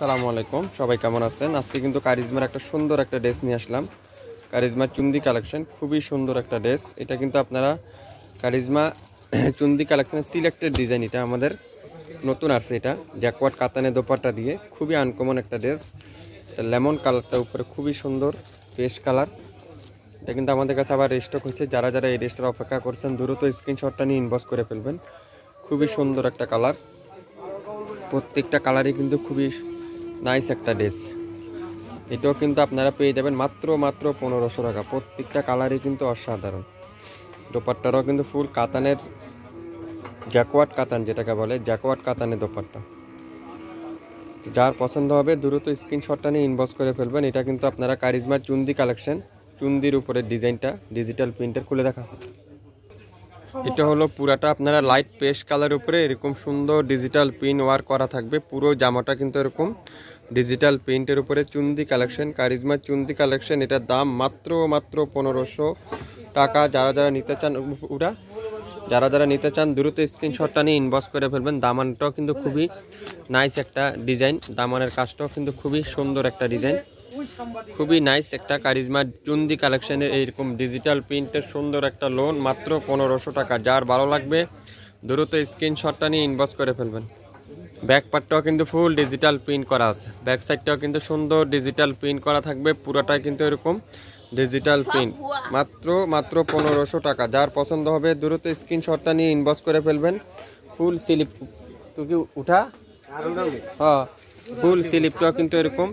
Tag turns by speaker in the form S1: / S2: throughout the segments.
S1: আসসালামু আলাইকুম। সবাই কেমন আছেন? আজকে কিন্তু কারিজমার একটা সুন্দর একটা ড্রেস নিয়ে আসলাম। কারিজমা চুন্দি কালেকশন, খুবই সুন্দর একটা ড্রেস। এটা কিন্তু আপনারা কারিজমা চুন্দি কালেকশনের সিলেক্টেড ডিজাইন, এটা আমাদের নতুন আসছে এটা। জ্যাকওয়াট কাতানে দোপাট্টা দিয়ে খুবই আনকমন একটা ড্রেস। লেমন কালারটা উপরে খুবই সুন্দর পেস্ট কালার। এটা কিন্তু আমাদের কাছে আবার রেস্টক হয়েছে। যারা যারা এই ড্রেসটার অপেক্ষা করছেন, দ্রুত স্ক্রিনশটটা নিয়ে ইনবক্স করে ফেলবেন। খুবই সুন্দর একটা কালার। প্রত্যেকটা কালারই কিন্তু খুবই নাইস একটা ড্রেস এটাও কিন্তু আপনারা পেয়ে যাবেন মাত্র মাত্র পনেরোশো টাকা। প্রত্যেকটা কালারই কিন্তু অসাধারণ। দোপাট্টারাও কিন্তু ফুল কাতানের জ্যাকওয়াট কাতান যেটাকে বলে জ্যাকওয়াট কাতানের দোপাট্টা। যার পছন্দ হবে দ্রুত স্ক্রিনশটটা নিয়ে ইনবক্স করে ফেলবেন। এটা কিন্তু আপনারা কারিজমা চুন্দি কালেকশন চুন্দির উপরে ডিজাইনটা ডিজিটাল প্রিন্টের খুলে দেখা। এটা হলো পুরাটা আপনারা লাইট পেস্ট কালার উপরে এরকম সুন্দর ডিজিটাল প্রিন্ট ওয়ার্ক করা থাকবে। পুরো জামাটা কিন্তু এরকম ডিজিটাল প্রিন্টের উপরে চুন্দি কালেকশন কারিজমা চুন্দি কালেকশন এটার দাম মাত্র মাত্র পনেরোশো টাকা। যারা যারা নিতে চান পুরা যারা যারা নিতে চান, দ্রুত স্ক্রিনশটটা নিয়ে ইনবক্স করে ফেলবেন। দামানটাও কিন্তু খুবই নাইস একটা ডিজাইন দামানের কাজটাও কিন্তু খুবই সুন্দর একটা ডিজাইন খুবই নাইস একটা কারিজমা চুন্দি কালেকশনের এইরকম ডিজিটাল প্রিন্টের সুন্দর একটা লোন মাত্র পনেরোশো টাকা। যার ভালো লাগবে দ্রুত স্ক্রিনশটটা নিয়ে ইনবক্স করে ফেলবেন। ব্যাক পার্টটাও কিন্তু ফুল ডিজিটাল প্রিন্ট করা আছে। ব্যাক সাইডটাও কিন্তু সুন্দর ডিজিটাল প্রিন্ট করা থাকবে পুরোটাই কিন্তু এরকম ডিজিটাল প্রিন্ট মাত্র মাত্র পনেরোশো টাকা। যার পছন্দ হবে দ্রুত স্ক্রিনশটটা নিয়ে ইনবক্স করে ফেলবেন। ফুল স্লিপ তুই কি উঠা? হ্যাঁ ফুল স্লিপটাও কিন্তু এরকম।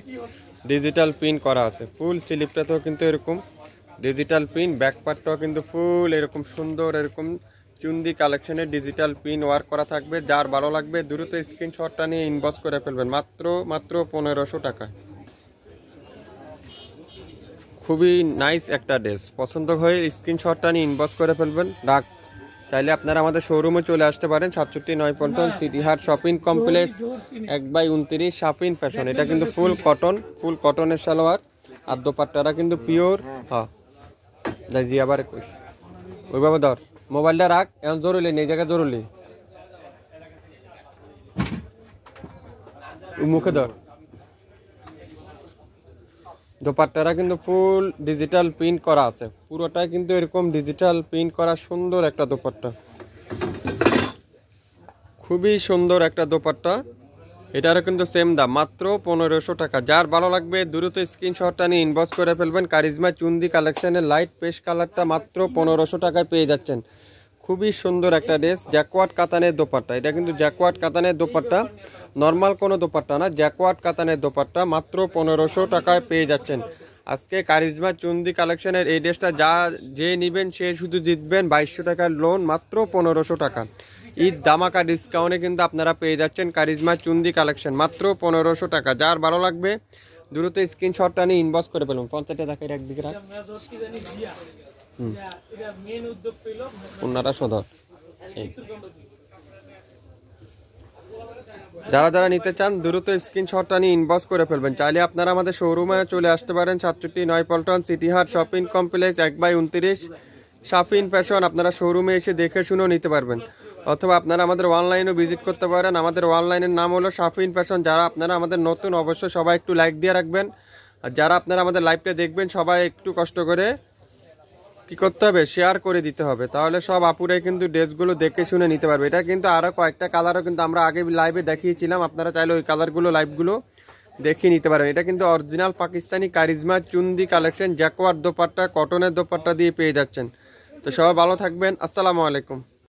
S1: ডিজিটাল প্রিন্ট করা আছে। ফুল স্লিপটাতেও কিন্তু এরকম। ডিজিটাল প্রিন্ট ব্যাক পার্টটাও কিন্তু ফুল এরকম সুন্দর এরকম চুন্দি কালেকশনের ডিজিটাল পিন ওয়ার্ক করা থাকবে। যার ভালো লাগবে, দ্রুত স্ক্রিনশটটা নিয়ে ইনবক্স করে ফেলবেন। মাত্র মাত্র পনেরোশো টাকা খুবই নাইস একটা ড্রেস পছন্দ হয়ে স্ক্রিনশটটা নিয়ে ইনবক্স করে ফেলবেন। ডাক চাইলে আপনারা আমাদের শোরুমে চলে আসতে পারেন সাতষট্টি নয় Paltan city heart shopping complex এক বাই উনত্রিশ শাপিন ফ্যাশন। এটা কিন্তু ফুল কটন ফুল কটনের সালোয়ার। আর দোপাট্টারা কিন্তু পিওর হ্যাঁ। জি আবার একুশ। ওইভাবে ধর। মোবাইলটা রাখ এখন জরুরি নেই জায়গায় জরুরি। মুখে ধর। দোপাট্টারা কিন্তু ফুল ডিজিটাল প্রিন্ট করা আছে। পুরোটাই কিন্তু এরকম ডিজিটাল প্রিন্ট করা সুন্দর একটা দোপাট্টা। খুবই সুন্দর একটা দোপাট্টা। এটারও কিন্তু সেম দাম, মাত্র পনেরোশো টাকা। যার ভালো লাগবে, দ্রুত স্ক্রিনশটটা নিয়ে ইনবক্স করে ফেলবেন। কারিজমা চুন্দি কালেকশনের লাইট পেস্ট কালারটা মাত্র পনেরোশো টাকায় পেয়ে যাচ্ছেন। খুবই সুন্দর একটা ড্রেস জ্যাকওয়াট কাতানের দোপাট্টা। এটা কিন্তু জ্যাকওয়াট কাতানের দোপাট্টা। নর্মাল কোনো দোপাট্টা না জ্যাকওয়াট কাতানের দোপাট্টা। মাত্র পনেরোশো টাকায় পেয়ে যাচ্ছেন। আজকে কারিজমা চুন্দি কালেকশনের এই ড্রেসটা যা, যে নেবেন সে শুধু জিতবেন। বাইশশো টাকার লোন মাত্র পনেরোশো টাকা। ঈদ দামাকা ডিসকাউন্টে কিন্তু আপনারা পেয়ে যাচ্ছেন কারিজমা চুন্দি কালেকশন। মাত্র পনেরোশো টাকা। যার ভালো লাগবে, দ্রুত স্ক্রিনশটটা নিয়ে ইনবক্স করে ফেলুন। পঞ্চাশটা টাকা একদিকে রাখ। যারা যারা নিতে চান, দ্রুত স্ক্রিনশটটা নিয়ে ইনবক্স করে ফেলবেন। চাইলে আপনারা আমাদের শোরুমে চলে আসতে পারেন, সাতষট্টি নয় Paltan city heart shopping complex এক বাই উনত্রিশ, শাফিন ফ্যাশন আপনারা শোরুমে এসে দেখে শুনেও নিতে পারবেন। অথবা আপনারা আমাদের অনলাইনেও ভিজিট করতে পারেন। আমাদের অনলাইনের নাম হলো শাফিন ফ্যাশন যারা আপনারা আমাদের নতুন, অবশ্যই সবাই একটু লাইক দিয়ে রাখবেন। আর যারা আপনারা আমাদের লাইভটা দেখবেন, সবাই একটু কষ্ট করে কি করতে হবে? শেয়ার করে দিতে হবে। তাহলে সব আপুরাই কিন্তু ড্রেসগুলো দেখে শুনে নিতে পারবে। এটা কিন্তু আরও কয়েকটা কালারও কিন্তু আমরা আগে লাইভে দেখিয়েছিলাম। আপনারা চাইলে ওই কালারগুলো লাইভগুলো দেখিয়ে নিতে পারেন। এটা কিন্তু অরিজিনাল পাকিস্তানি কারিজমা চুন্দি কালেকশন জ্যাকোয়ার দোপাট্টা কটনের দোপাট্টা দিয়ে পেয়ে যাচ্ছেন। তো সবাই ভালো থাকবেন। আসসালামু আলাইকুম।